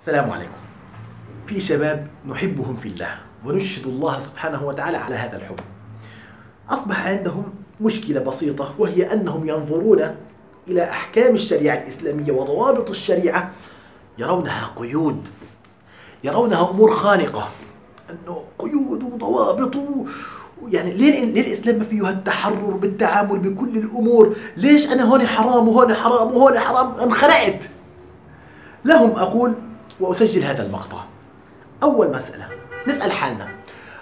السلام عليكم في شباب نحبهم في الله ونشهد الله سبحانه وتعالى على هذا الحب أصبح عندهم مشكلة بسيطة وهي أنهم ينظرون إلى أحكام الشريعة الإسلامية وضوابط الشريعة يرونها قيود يرونها أمور خانقة أنه قيود وضوابط يعني ليه ليه الإسلام ما فيه التحرر بالتعامل بكل الأمور؟ ليش أنا هون حرام وهون حرام وهون حرام؟ انخرعت. لهم أقول وأسجل هذا المقطع. أول مسألة نسأل حالنا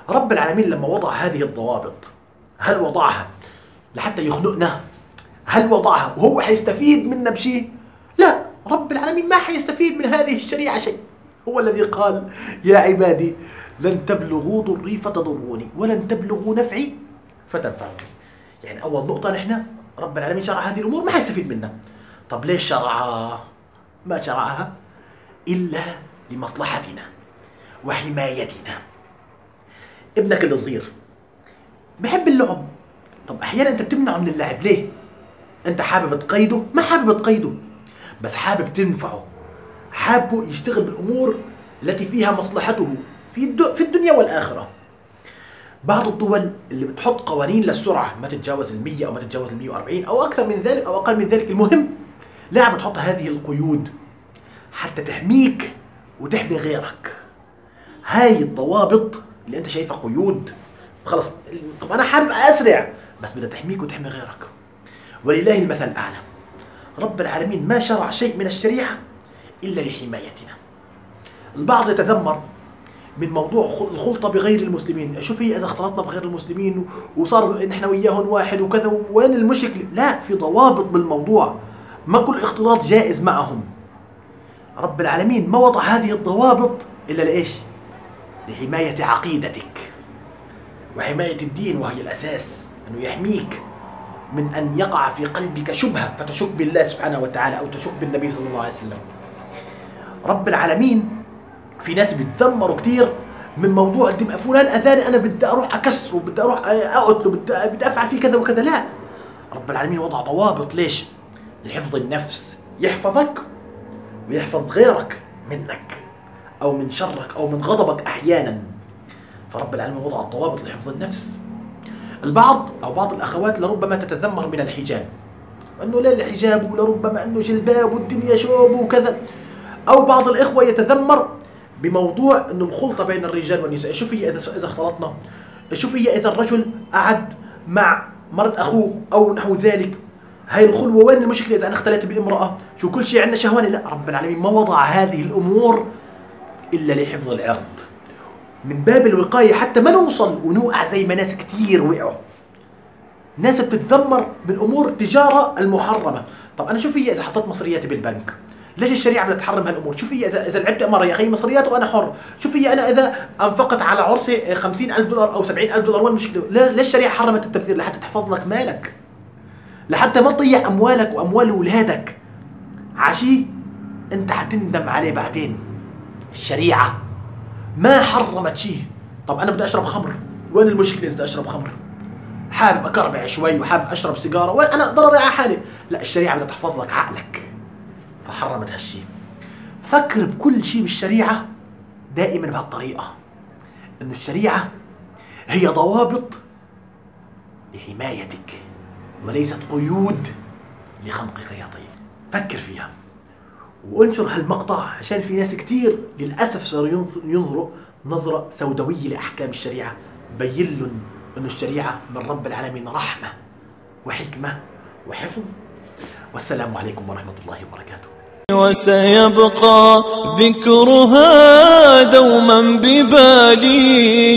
رب العالمين لما وضع هذه الضوابط هل وضعها لحتى يخنقنا؟ هل وضعها وهو حيستفيد منا بشيء؟ لا رب العالمين ما حيستفيد من هذه الشريعة شيء. هو الذي قال يا عبادي لن تبلغوا ضري فتضروني ولن تبلغوا نفعي فتنفعوني يعني أول نقطة نحن رب العالمين شرع هذه الأمور ما حيستفيد منها طب ليش شرعها ما شرعها إلا لمصلحتنا وحمايتنا. ابنك الصغير بحب اللعب. طب أحيانا أنت بتمنعه من اللعب. ليه؟ أنت حابب تقيده؟ ما حابب تقيده. بس حابب تنفعه. حابه يشتغل بالأمور التي فيها مصلحته في في الدنيا والآخرة. بعض الدول اللي بتحط قوانين للسرعة ما تتجاوز ال 100 أو ما تتجاوز ال 140 أو أكثر من ذلك أو أقل من ذلك المهم لا بتحط هذه القيود. حتى تحميك وتحمي غيرك. هاي الضوابط اللي أنت شايفها قيود. خلص. طب أنا حابب أسرع. بس بدها تحميك وتحمي غيرك. ولله المثل الأعلى. رب العالمين ما شرع شيء من الشريعة إلا لحمايتنا. البعض يتذمر من موضوع الخلطة بغير المسلمين. شوف هي إذا اختلطنا بغير المسلمين وصار نحن وياهم واحد وكذا وين المشكلة؟ لا في ضوابط بالموضوع. ما كل اختلاط جائز معهم. رب العالمين ما وضع هذه الضوابط إلا لإيش؟ لحماية عقيدتك. وحماية الدين وهي الأساس أنه يحميك من أن يقع في قلبك شبهة فتشك بالله سبحانه وتعالى أو تشك بالنبي صلى الله عليه وسلم. رب العالمين في ناس بيتذمروا كتير من موضوع فلان أذاني أنا بدي أروح اكسره بدي أروح اقتله بدي, بدي أفعل فيه كذا وكذا. لا. رب العالمين وضع ضوابط ليش؟ لحفظ النفس. يحفظك ويحفظ غيرك منك أو من شرك أو من غضبك أحيانا. فرب العالمين وضع الضوابط لحفظ النفس. البعض أو بعض الأخوات لربما تتذمر من الحجاب. أنه لا الحجاب ولربما أنه جلباب والدنيا شوب وكذا. أو بعض الإخوة يتذمر بموضوع أنه الخلطة بين الرجال والنساء. شوف هي إذا إذا اختلطنا. شوف هي إذا الرجل قعد مع مرت أخوه أو نحو ذلك. هاي الخلوة وين المشكلة؟ إذا أنا اختليت بامرأة شو كل شيء عندنا شهواني؟ لا رب العالمين ما وضع هذه الأمور إلا لحفظ العرض. من باب الوقاية حتى ما نوصل ونوقع زي ما ناس كتير وقعوا. ناس بتتذمر من امور التجاره المحرمة. طب أنا شوف هي إذا حطيت مصرياتي بالبنك؟ ليش الشريعة بدها تحرم هالأمور؟ شوف هي اذا إذا لعبت أمارة يا أخي مصريات وأنا حر. شوف هي أنا إذا أنفقت على عرسي 50000 دولار أو 70000 دولار؟ وين المشكلة؟ ليش الشريعة حرمت التبذير لحتى تحفظ لك مالك؟ لحتى ما تضيع أموالك وأموال اولادك عشي أنت حتندم عليه بعدين. الشريعة ما حرمت شيء. طب أنا بدي أشرب خمر. وين المشكلة إذا بدي أشرب خمر؟ حابب أكربع شوي وحابب أشرب سيجارة. وين أنا ضرري على حالي؟ لا الشريعة بدها تحفظ لك عقلك. فحرمت هالشيء. فكر بكل شيء بالشريعة دائما بهالطريقة. إنه الشريعة هي ضوابط لحمايتك. وليست قيود لخنقك يا طيب. فكر فيها. وانشر هالمقطع عشان في ناس كتير للأسف صاروا ينظ- ينظروا نظرة سوداوية لأحكام الشريعة. بين لهم انه الشريعة من رب العالمين رحمة وحكمة وحفظ. والسلام عليكم ورحمة الله وبركاته. وسيبقى ذكرها دوما ببالي.